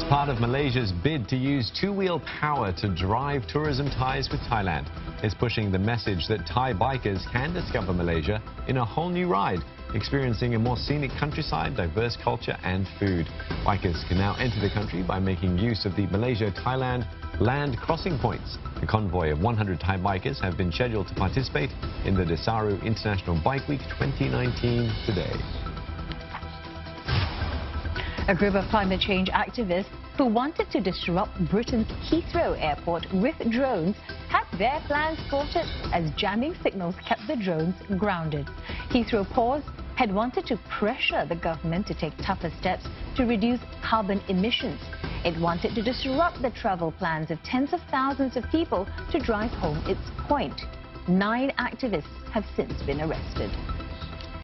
As part of Malaysia's bid to use two-wheel power to drive tourism ties with Thailand, it's pushing the message that Thai bikers can discover Malaysia in a whole new ride, experiencing a more scenic countryside, diverse culture and food. Bikers can now enter the country by making use of the Malaysia-Thailand land crossing points. A convoy of 100 Thai bikers have been scheduled to participate in the Desaru International Bike Week 2019 today. A group of climate change activists who wanted to disrupt Britain's Heathrow airport with drones had their plans thwarted as jamming signals kept the drones grounded. Heathrow Pause had wanted to pressure the government to take tougher steps to reduce carbon emissions. It wanted to disrupt the travel plans of tens of thousands of people to drive home its point. Nine activists have since been arrested.